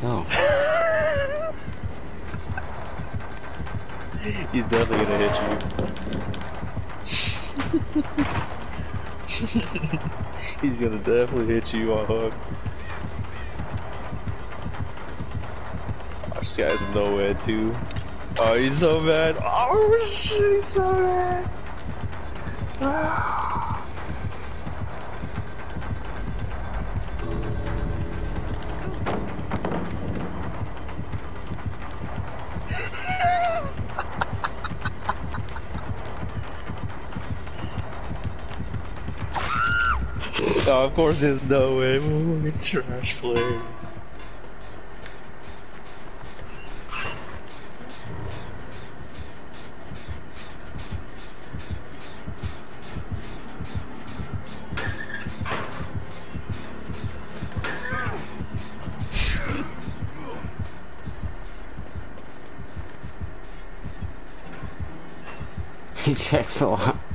go. He's definitely gonna hit you. He's gonna definitely hit you uh, on hook. Oh, this guy's nowhere too. Oh, he's so mad. Oh shit, he's so mad. Ah. Oh, of course there's no way. Ooh, trash player. He checks a lot.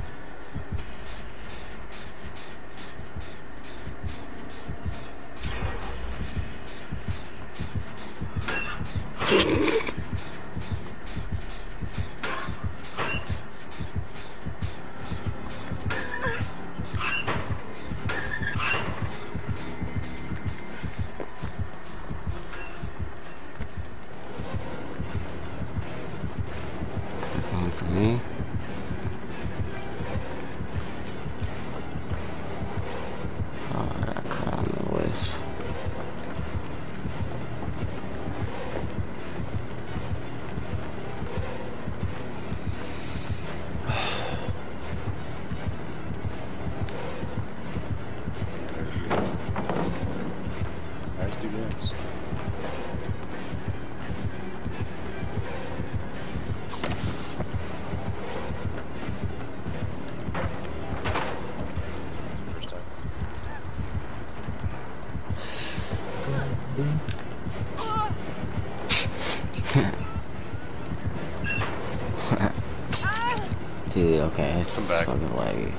Dude, okay, it's Come back. fucking laggy.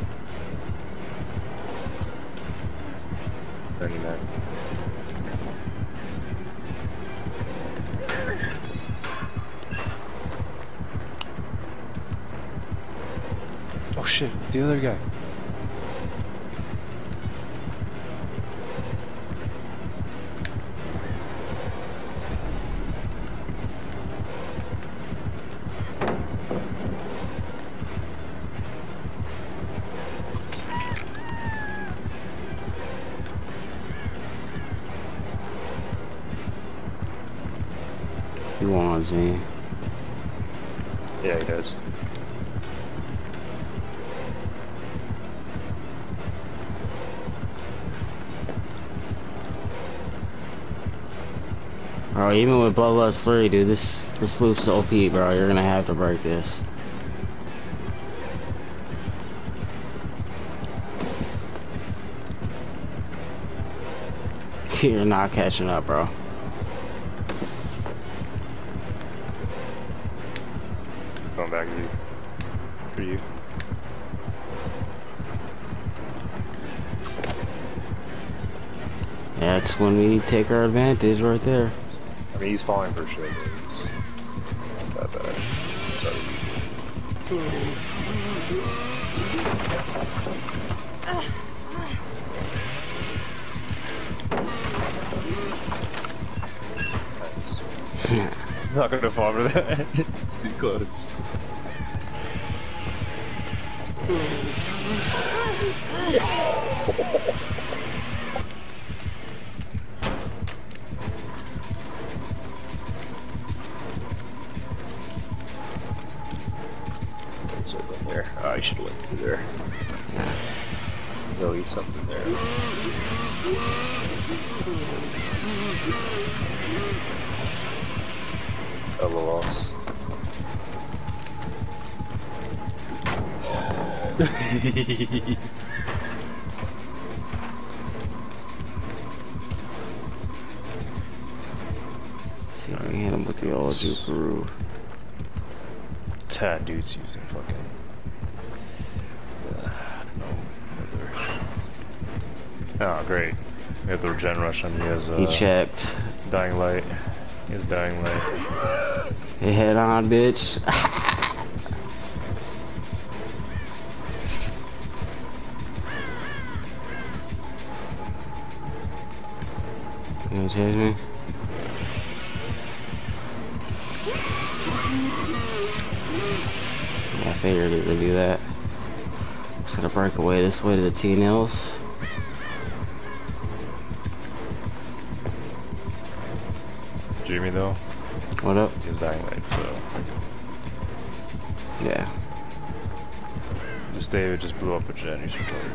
39. Oh shit, the other guy. Me. Yeah, he does. Bro, even with Bloodlust 3, dude, this this loop's OP, bro. You're gonna have to break this. You're not catching up, bro. That's when we take our advantage right there. I mean, he's falling for sure. But he's not that bad. But- I'm not gonna fall for that. it's too close. See we hit him with the old Jukaru. Tad dude's using fucking. Uh, no, other- Oh, great. We have the regen rush on you as uh, He checked. Dying light. He's dying light. Head on, bitch. you chase me? I figured it would do that. Just gonna break away this way to the T-nails. Jimmy though, What up? he's dying light, so Yeah. this David just blew up a jet. He's retarded.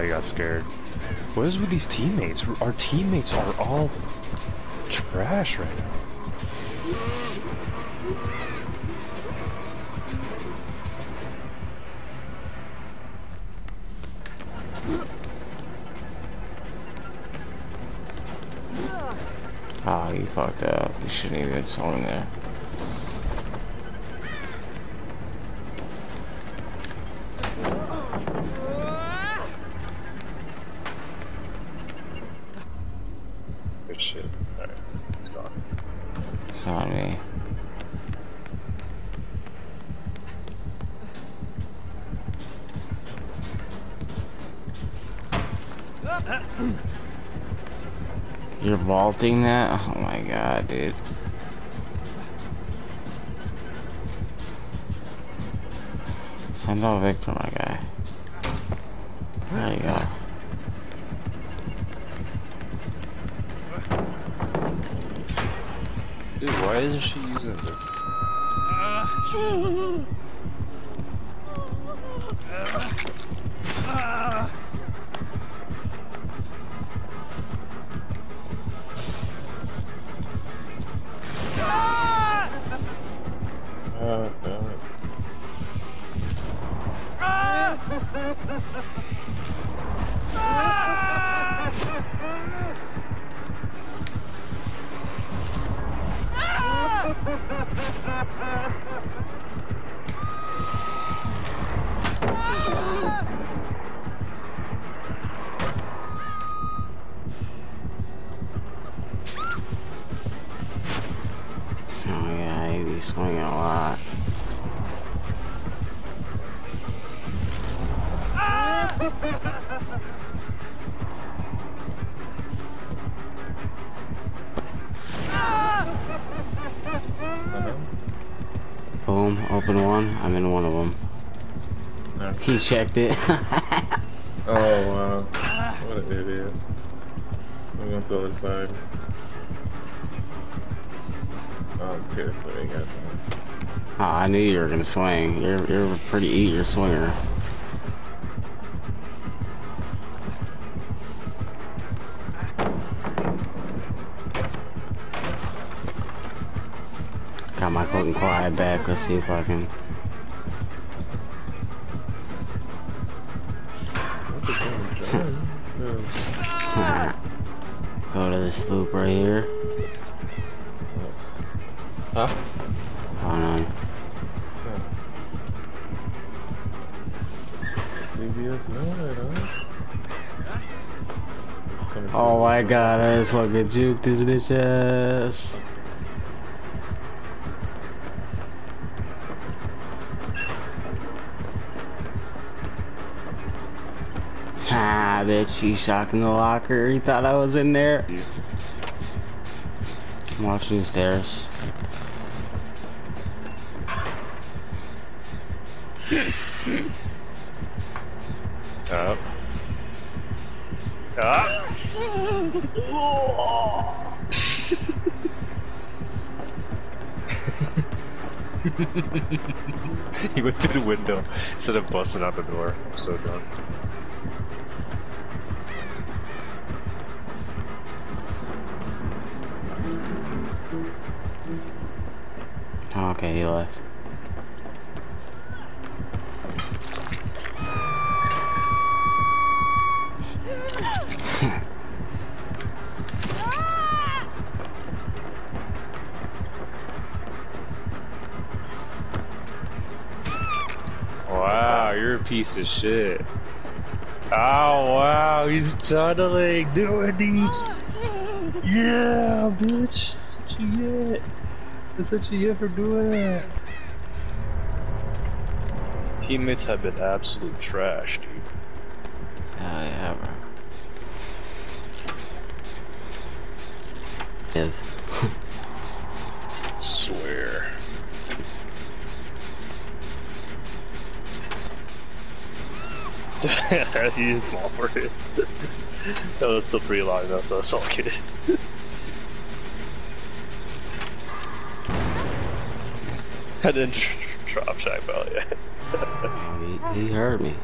He got scared. What is with these teammates? Our teammates are all trash right now. Oh, you fucked up. You shouldn't even have swung there. You're vaulting that? Oh my god, dude. Send out Victor, my guy. There you go. Dude, why isn't she using the ah. Boom, open one. I'm in one of them. No. He checked it. Oh wow. What an idiot. I'm going to the other side. Oh, okay, so they got that. oh, I knew you were gonna swing. You're you're a pretty eager swinger. Got my quick and quiet back. Let's see if I can. Go to this loop right here. Huh? Hold on. CBS Nine, huh? Coming Oh my god, I just fucking juked this bitch ass. Ah, bitch, he shocked in the locker. He thought I was in there. I'm watching the stairs. Up. Up. he went through the window instead of busting out the door. I'm so done. Okay, left. Wow, you're a piece of shit. Oh wow, he's tunneling, doing these. Yeah, bitch. That's what you get. That's what you get for doing that. Teammates have been absolute trash, dude. Hell yeah, bro. If. Swear. you didn't fall for it. that was still pretty long though, so that's all good. I didn't drop shack bell yet. He, he heard me.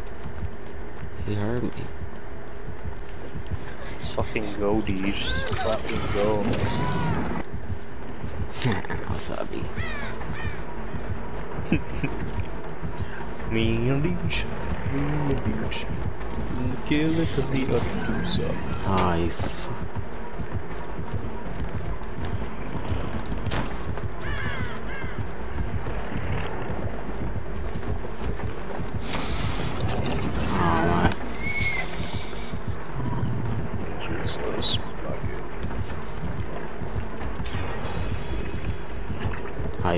He heard me. Let's fucking go, D. Just fucking go. What's up, B? Me and Leech. Me and Leech. Kill it cause the other two suck. Oh, you f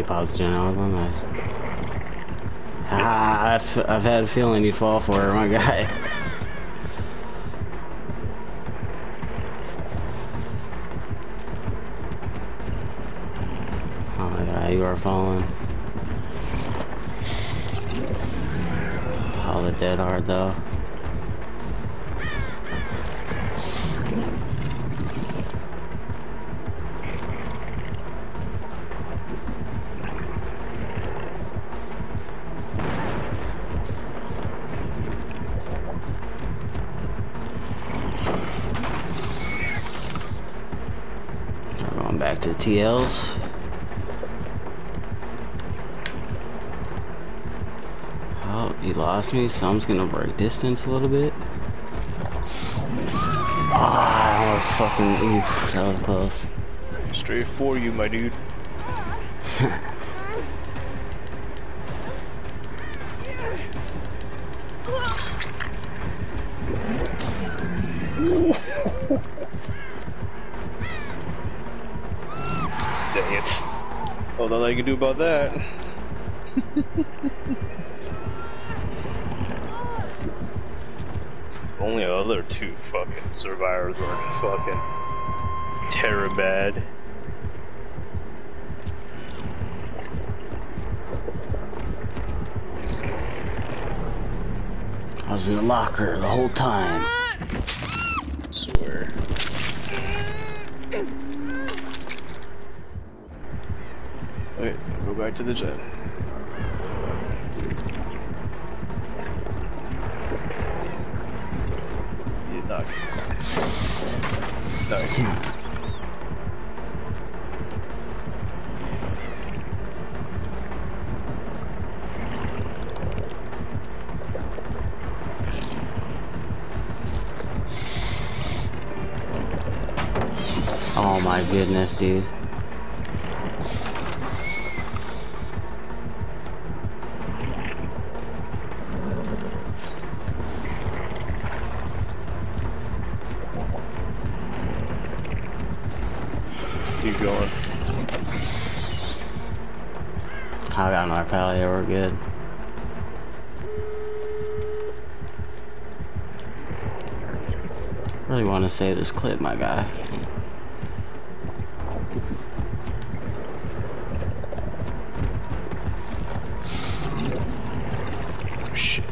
Popped gen out on nice. Ah, I've, I've had a feeling you'd fall for her, my guy. Oh my god, you are falling. All the dead hard though. Going back to the TLs. Oh, he lost me, so I'm just gonna break distance a little bit. Ah, that was fucking, oof, that was close. Straight for you, my dude. Dang it. Well, nothing I can do about that. Only other two fucking survivors were fucking terror bad. I was in the locker the whole time. Swear. Wait, go back to the gym. Yeah, knock. Nice. Oh my goodness, dude. Really want to save this clip, my guy. Shit.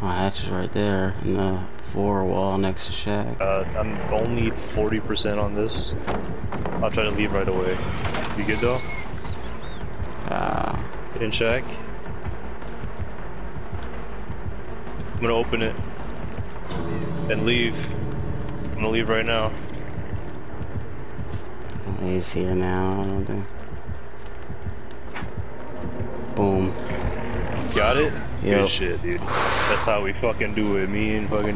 My hatch is right there in the floor wall shack. Uh, I'm only 40% on this. I'll try to leave right away. You good though? Uh, In check. I'm gonna open it and leave. I'm gonna leave right now. he's here now. I don't think. Boom. Got it? Yep. Good shit, dude. That's how we fucking do it. Me and fucking